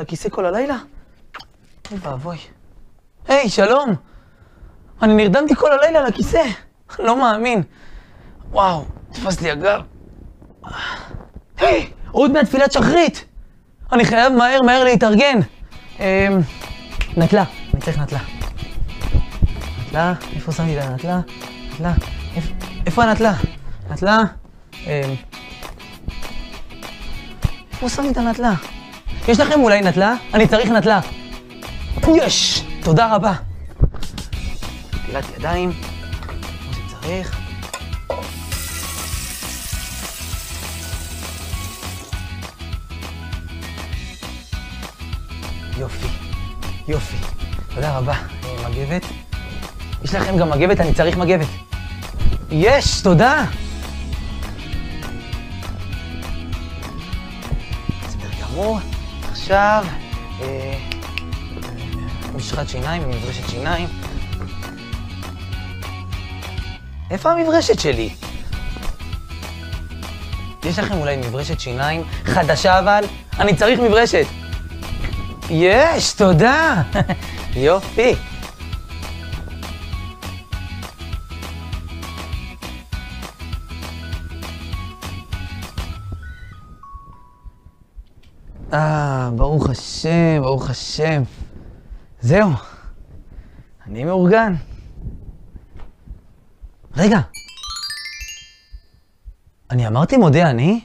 הכיסא כל הלילה? אוי. אמ... נטלה, אני צריך נטלה. נטלה, איפה שמתי את הנטלה? נטלה, איפה- הנטלה? נטלה? אמ... איפה שמתי את הנטלה? יש לכם אולי נטלה? אני צריך נטלה. יש! תודה רבה. נטילת ידיים, כמו שצריך. יופי, יופי. תודה רבה. מגבת. יש לכם גם מגבת? אני צריך מגבת. יש, תודה! בסדר גמור. עכשיו, אה, משחת שיניים מברשת שיניים. איפה המברשת שלי? יש לכם אולי מברשת שיניים חדשה אבל? אני צריך מברשת. יש, תודה. יופי. אה, ברוך השם, ברוך השם. זהו, אני מאורגן. רגע, אני אמרתי מודה אני?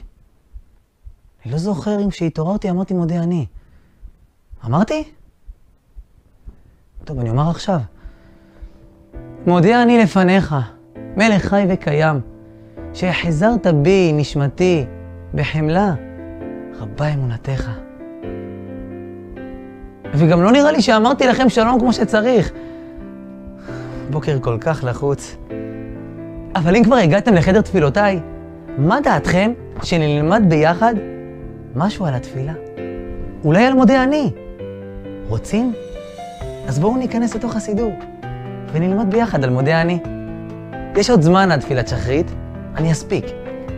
אני לא זוכר אם כשהתעוררתי אמרתי מודה אני. אמרתי? טוב, אני אומר עכשיו. מודה אני לפניך, מלך חי וקיים, שהחזרת בי נשמתי בחמלה, רבה אמונתך. וגם לא נראה לי שאמרתי לכם שלום כמו שצריך. בוקר כל כך לחוץ. אבל אם כבר הגעתם לחדר תפילותיי, מה דעתכם שנלמד ביחד משהו על התפילה? אולי על מודה אני. רוצים? אז בואו ניכנס לתוך הסידור ונלמד ביחד על מודה אני. יש עוד זמן עד תפילת שחרית, אני אספיק.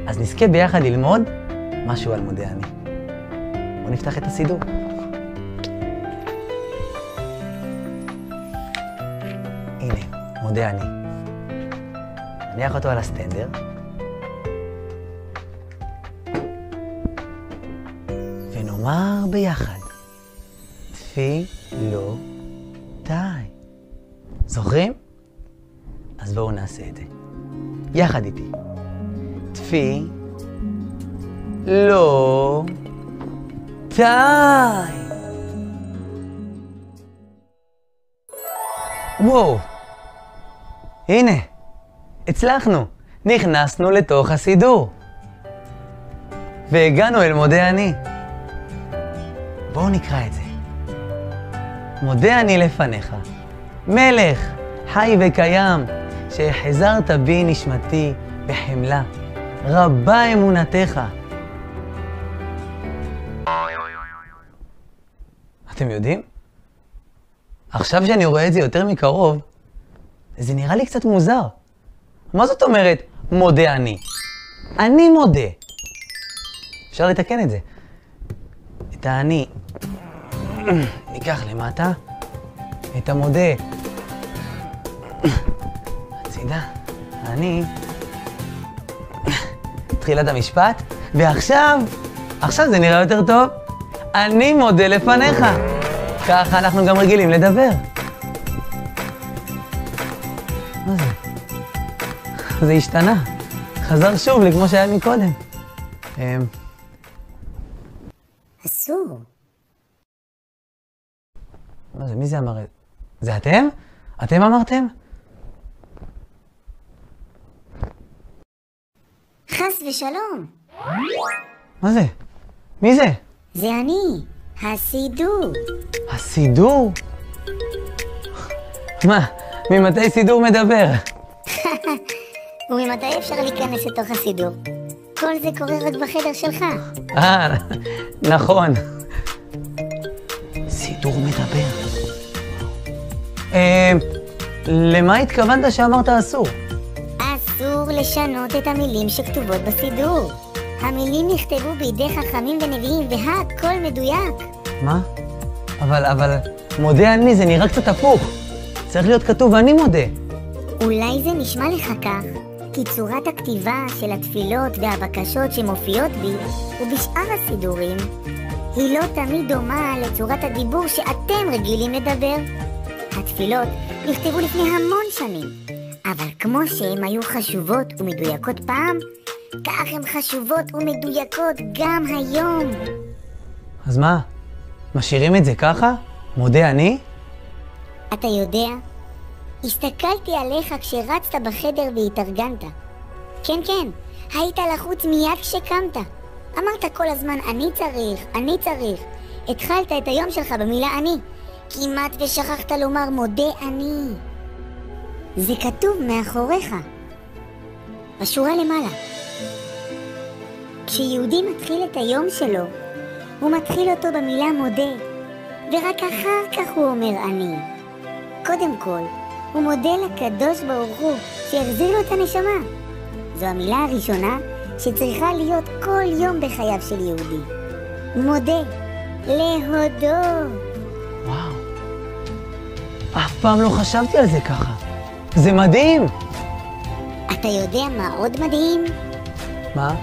אז נזכה ביחד ללמוד משהו על מודה אני. בואו נפתח את הסידור. הנה, מודה אני. נניח אותו על הסטנדר. ונאמר ביחד, תפילותיי. זוכרים? אז בואו נעשה את זה. יחד איתי. תפילותיי. וואו, הנה, הצלחנו. נכנסנו לתוך הסידור. והגענו אל מודה אני. בואו נקרא את זה. מודה אני לפניך, מלך, חי וקיים, שהחזרת בי נשמתי בחמלה, רבה אמונתך. אתם יודעים? עכשיו שאני רואה את זה יותר מקרוב, זה נראה לי קצת מוזר. מה זאת אומרת מודה אני? אני מודה. אפשר לתקן את זה. את האני ניקח למטה, את המודה הצידה, אני תחילת המשפט, ועכשיו, עכשיו זה נראה יותר טוב. אני מודה לפניך. ככה אנחנו גם רגילים לדבר. מה זה? זה השתנה. חזר שוב לכמו שהיה מקודם. אמ, אסור. מה זה, מי זה אמר? את- זה אתם? אתם אמרתם? חס ושלום. מה זה? מי זה? זה אני, הסידור. הסידור? מה, ממתי סידור מדבר? וממתי אפשר להיכנס לתוך הסידור? כל זה קורה רק בחדר שלך. אה, נכון. הסידור מדבר. אה, למה התכוונת שאמרת אסור? אסור לשנות את המילים שכתובות בסידור. המילים נכתבו בידי חכמים ונביאים והכל מדויק. מה? אבל, אבל, מודה אני זה נראה קצת הפוך. צריך להיות כתוב אני מודה. אולי זה נשמע לך כך, כי צורת הכתיבה של התפילות והבקשות שמופיעות בי ובשאר הסידורים היא לא תמיד דומה לצורת הדיבור שאתם רגילים לדבר. התפילות נכתבו לפני המון שנים, אבל כמו שהן היו חשובות ומדויקות פעם, כך הן חשובות ומדויקות גם היום. אז מה? משאירים את זה ככה? מודה אני? אתה יודע, הסתכלתי עליך כשרצת בחדר והתארגנת. כן, כן, היית לחוץ מיד כשקמת. אמרת כל הזמן אני צריך, אני צריך. התחלת את היום שלך במילה אני. כמעט ושכחת לומר מודה אני. זה כתוב מאחוריך. בשורה למעלה. כשיהודי מתחיל את היום שלו, הוא מתחיל אותו במילה מודה, ורק אחר כך הוא אומר אני. קודם כל, הוא מודה לקדוש ברוך הוא שהחזיר לו את הנשמה. זו המילה הראשונה שצריכה להיות כל יום בחייו של יהודי. מודה, להודות. וואו. אף פעם לא חשבתי על זה ככה. זה מדהים! אתה יודע מה עוד מדהים? מה?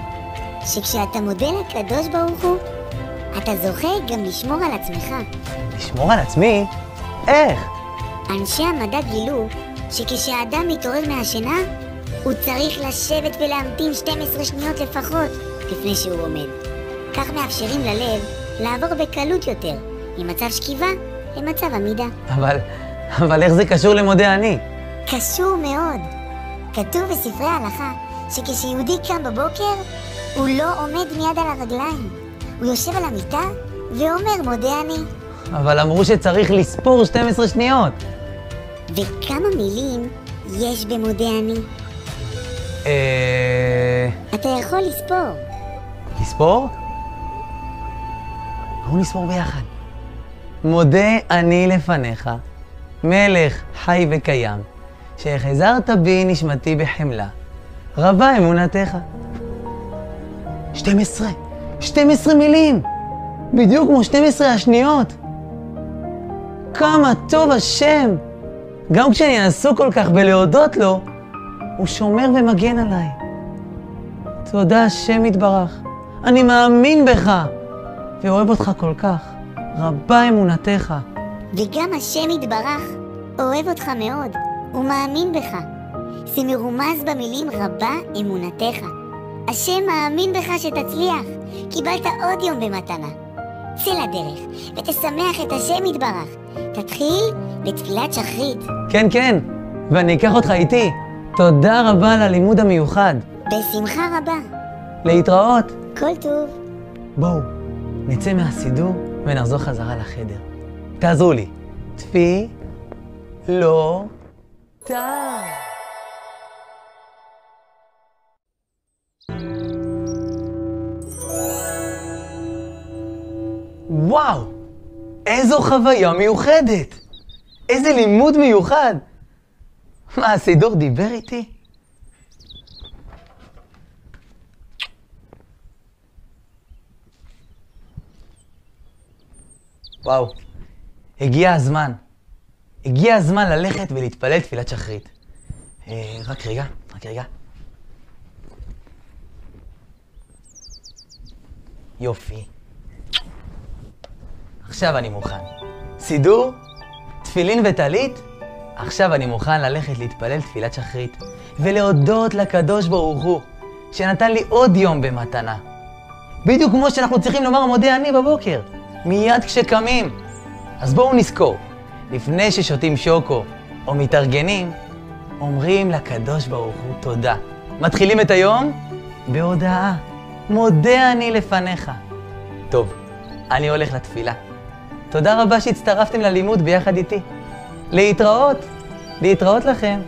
שכשאתה מודה לקדוש ברוך הוא, אתה זוכה גם לשמור על עצמך. לשמור על עצמי? איך? אנשי המדע גילו שכשאדם מתעורר מהשינה, הוא צריך לשבת ולהמתין 12 שניות לפחות לפני שהוא עומד. כך מאפשרים ללב לעבור בקלות יותר ממצב שכיבה למצב עמידה. אבל, אבל איך זה קשור למודה אני? קשור מאוד. כתוב בספרי ההלכה שכשיהודי קם בבוקר, הוא לא עומד מיד על הרגליים. הוא יושב על המיטה ואומר מודה אני. אבל אמרו שצריך לספור 12 שניות. וכמה מילים יש במודה אני? אה... אתה יכול לספור. לספור? בואו נספור ביחד. מודה אני לפניך, מלך חי וקיים, שהחזרת בי נשמתי בחמלה, רבה אמונתך. 12, 12 מילים, בדיוק כמו 12 השניות. כמה טוב השם! גם כשאני עסוק כל כך בלהודות לו, הוא שומר ומגן עליי. תודה השם יתברך, אני מאמין בך ואוהב אותך כל כך. רבה אמונתך. וגם השם יתברך אוהב אותך מאוד, הוא מאמין בך. זה מרומז במילים רבה אמונתך. השם מאמין בך שתצליח, קיבלת עוד יום במתנה. צא לדרך ותשמח את השם יתברך. תתחיל בתפילת שחרית. כן, כן, ואני אקח אותך איתי. תודה רבה על הלימוד המיוחד. בשמחה רבה. להתראות. כל טוב. בואו, נצא מהסידור ונחזור חזרה לחדר. תעזרו לי. תפי, לא, טה. וואו! איזו חוויה מיוחדת! איזה לימוד מיוחד! מה, הסידור דיבר איתי? וואו, הגיע הזמן. הגיע הזמן ללכת ולהתפלל תפילת שחרית. אה, רק רגע, רק רגע. יופי. עכשיו אני מוכן. סידור, תפילין וטלית, עכשיו אני מוכן ללכת להתפלל תפילת שחרית, ולהודות לקדוש ברוך הוא, שנתן לי עוד יום במתנה. בדיוק כמו שאנחנו צריכים לומר מודה אני בבוקר, מיד כשקמים. אז בואו נזכור, לפני ששותים שוקו או מתארגנים, אומרים לקדוש ברוך הוא תודה. מתחילים את היום בהודאה, מודה אני לפניך. טוב, אני הולך לתפילה. תודה רבה שהצטרפתם ללימוד ביחד איתי. להתראות, להתראות לכם.